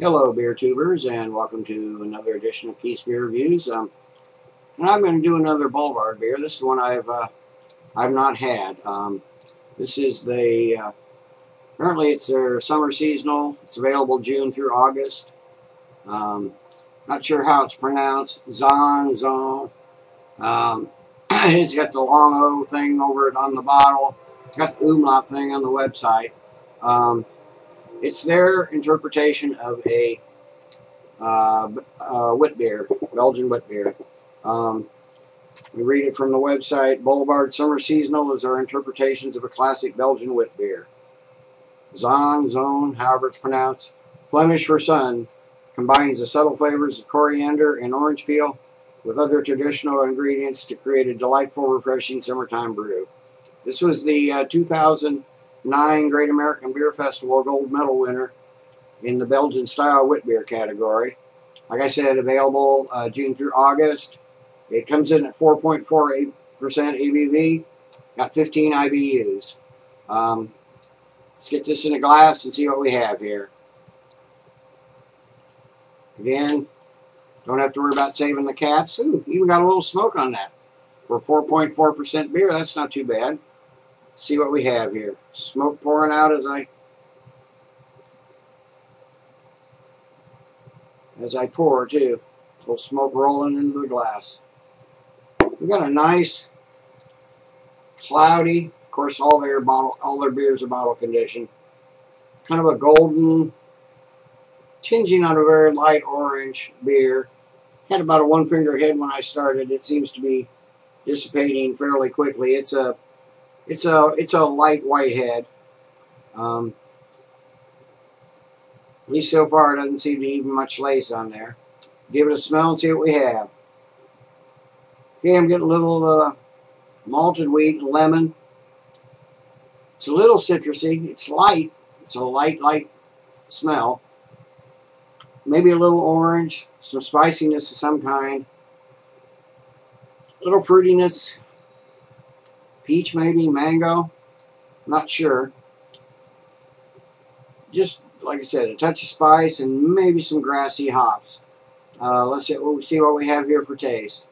Hello, beer tubers, and welcome to another edition of Keith's Beer Reviews. Um, and I'm going to do another Boulevard beer. This is one I've uh, I've not had. Um, this is the uh, apparently it's their summer seasonal. It's available June through August. Um, not sure how it's pronounced. Zon Zon. Um, it's got the long O thing over it on the bottle. It's got the umlaut thing on the website. Um, it's their interpretation of a uh, uh, wit beer, Belgian wit beer. Um, we read it from the website. Boulevard Summer Seasonal is our interpretations of a classic Belgian wit beer. Zon, Zone, however it's pronounced. Flemish for sun combines the subtle flavors of coriander and orange peel with other traditional ingredients to create a delightful, refreshing summertime brew. This was the uh, 2000 nine Great American Beer Festival gold medal winner in the Belgian style wit beer category. Like I said, available uh, June through August. It comes in at 4.48% ABV, got 15 IBUs. Um, let's get this in a glass and see what we have here. Again, don't have to worry about saving the caps. Ooh, even got a little smoke on that. For 4.4% beer, that's not too bad see what we have here. Smoke pouring out as I as I pour too. A little smoke rolling into the glass. We've got a nice cloudy, of course all their bottle all their beers are bottle condition. Kind of a golden tinging on a very light orange beer. Had about a one finger head when I started. It seems to be dissipating fairly quickly. It's a it's a it's a light white head. Um, at least so far, it doesn't seem to need much lace on there. Give it a smell and see what we have. Okay, I'm getting a little uh, malted wheat lemon. It's a little citrusy. It's light. It's a light, light smell. Maybe a little orange, some spiciness of some kind. A little fruitiness, peach maybe, mango, not sure. Just, like I said, a touch of spice and maybe some grassy hops. Uh, let's see, we'll see what we have here for taste.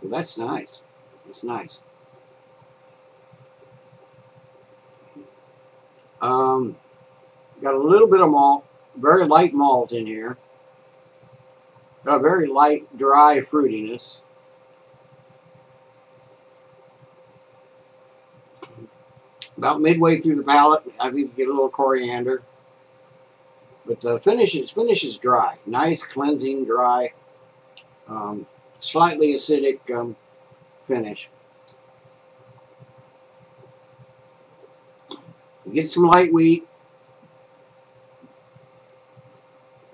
Well, that's nice. That's nice. Um, got a little bit of malt, very light malt in here a very light, dry fruitiness. About midway through the palate, I think you get a little coriander. But the finish is, finish is dry. Nice, cleansing, dry, um, slightly acidic um, finish. Get some light wheat.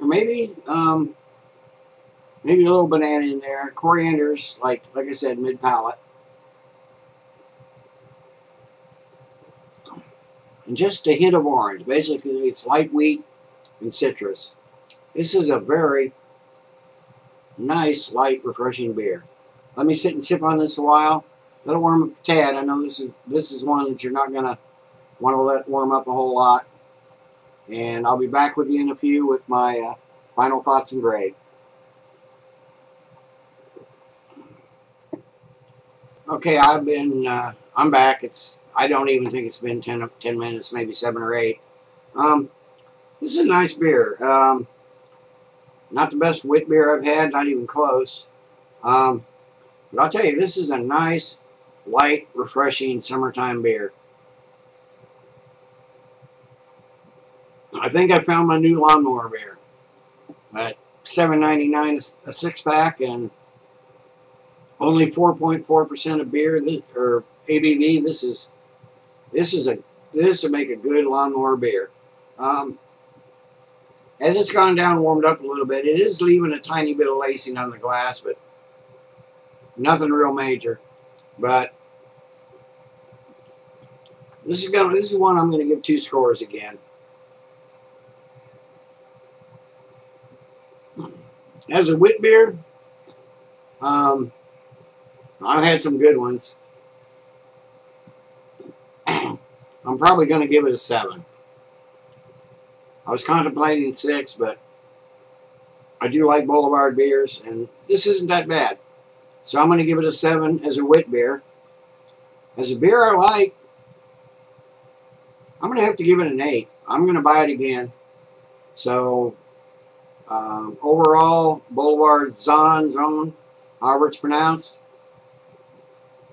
Or maybe um, Maybe a little banana in there. Coriander's, like like I said, mid-palate. And just a hint of orange. Basically, it's light wheat and citrus. This is a very nice, light, refreshing beer. Let me sit and sip on this a while. Let it warm up a tad. I know this is this is one that you're not going to want to let warm up a whole lot. And I'll be back with you in a few with my uh, final thoughts and grade. Okay, I've been, uh, I'm back. It's, I don't even think it's been 10, 10 minutes, maybe 7 or 8. Um, this is a nice beer. Um, not the best wit beer I've had, not even close. Um, but I'll tell you, this is a nice, light, refreshing summertime beer. I think I found my new lawnmower beer at $7.99 a six pack and only 4.4% of beer this, or ABV. This is this is a this would make a good lawnmower beer. Um, as it's gone down, warmed up a little bit, it is leaving a tiny bit of lacing on the glass, but nothing real major. But this is gonna this is one I'm gonna give two scores again. As a wit beer, um, I've had some good ones. I'm probably going to give it a 7. I was contemplating 6, but I do like Boulevard beers, and this isn't that bad. So I'm going to give it a 7 as a wit beer. As a beer I like, I'm going to have to give it an 8. I'm going to buy it again. So, um, overall, Boulevard Zon, Zone, however it's pronounced,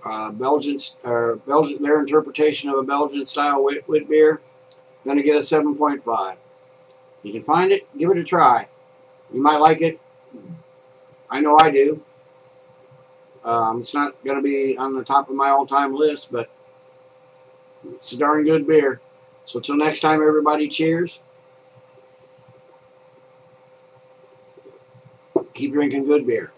uh, Belgian, or Belgian, their interpretation of a Belgian style wit, wit beer, going to get a 7.5. You can find it, give it a try. You might like it. I know I do. Um, it's not going to be on the top of my all-time list, but it's a darn good beer. So till next time, everybody, cheers. Keep drinking good beer.